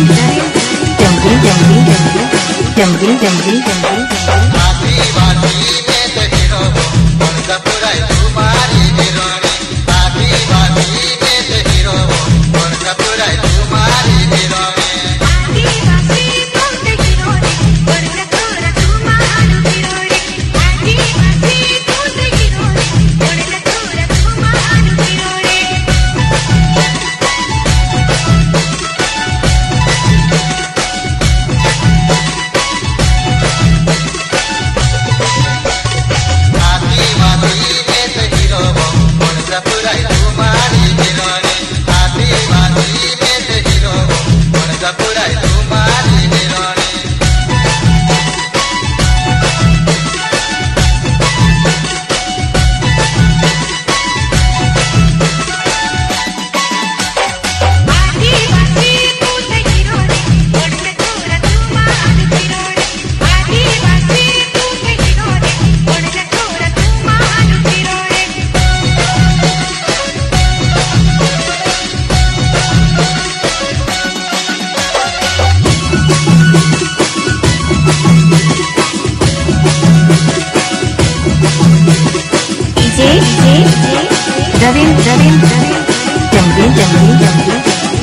जंगली जंगली जंगली जंगली जंगली जंगली। body did all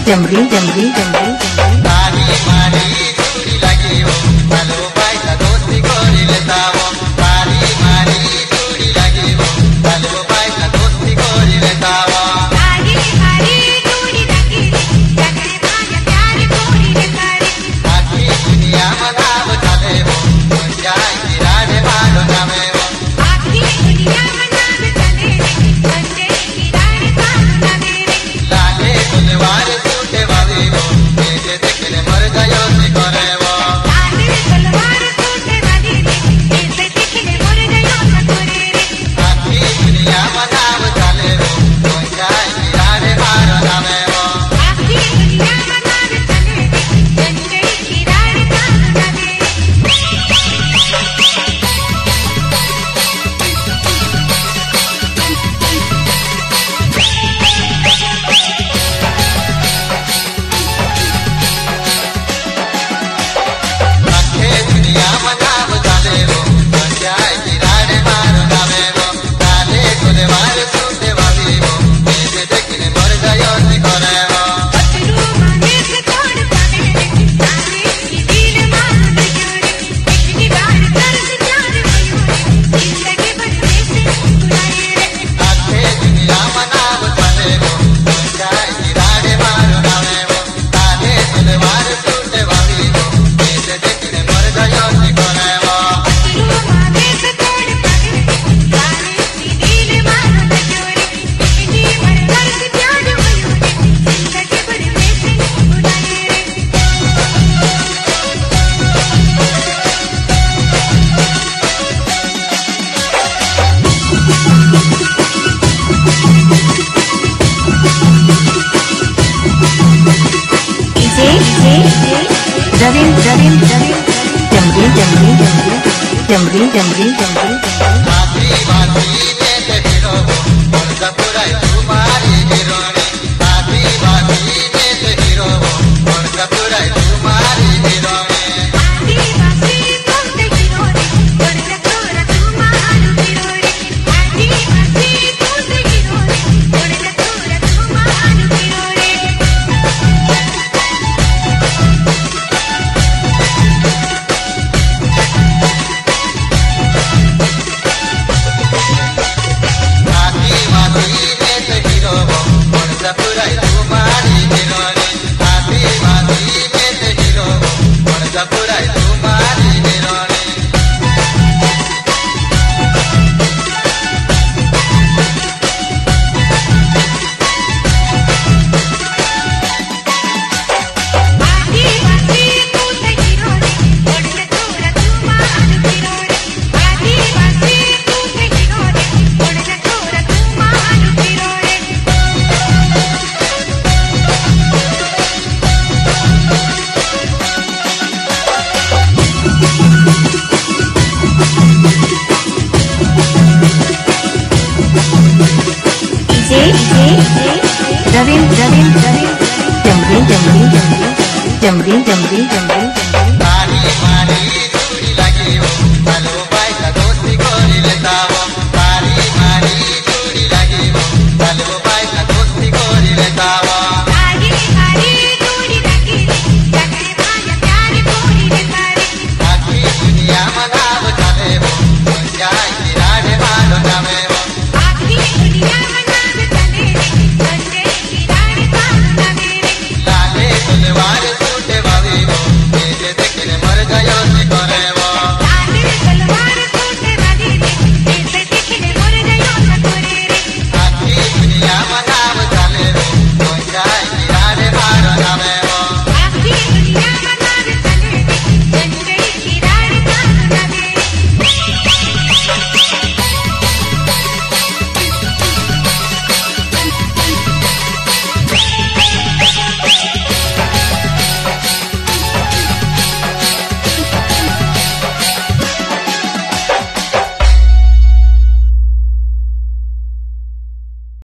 Jamri, jamri, jamri, jamri. जमरी जमरी जमरी बादली बादली ते ते बिरो और जपुराई Bye. जमरी जमरी जमरी बारी बारी लगे